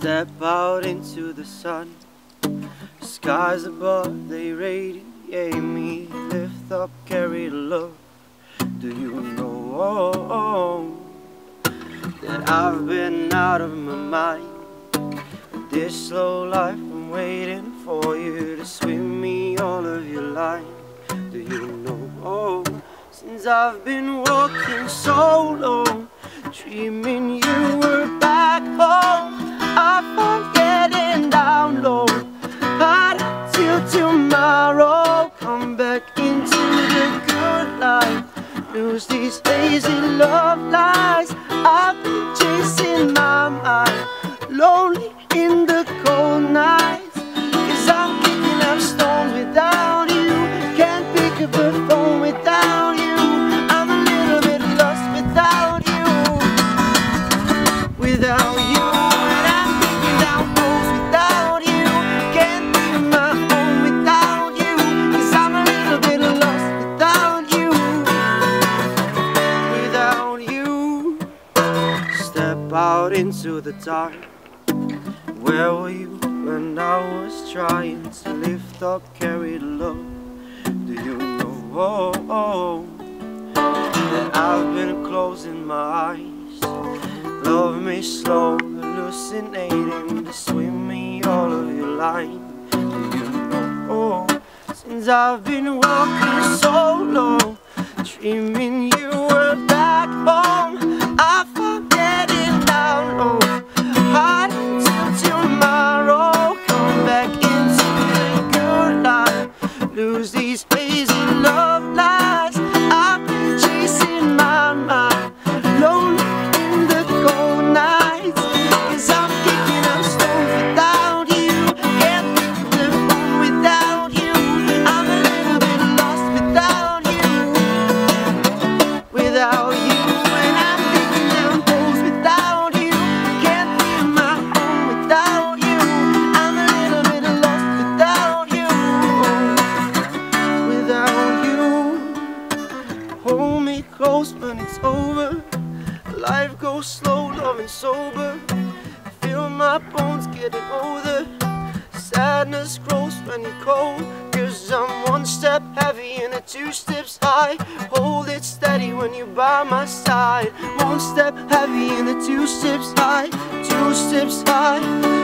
Step out into the sun. Skies above, they radiate me. Lift up, carry love. Do you know oh that I've been out of my mind? This slow life, I'm waiting for you to swim me all of your line. Do you know? Oh since I've been walking so long, dreaming you Lose these lazy love lies. I've been chasing my mind, lonely in the cold nights. Cause I'm picking up stones without you. Can't pick up a phone without you. I'm a little bit lost without you. Without Out into the dark. Where were you when I was trying to lift up, carry love? Do you know oh, oh, that I've been closing my eyes? Love me slow, hallucinating to swim me all of your line. Do you know since I've been walking so long, dreaming lazy love lies. When it's over. Life goes slow, loving sober. Feel my bones getting older. Sadness grows when you're cold. Cause I'm one step heavy and a two steps high. Hold it steady when you're by my side. One step heavy and a two steps high. Two steps high.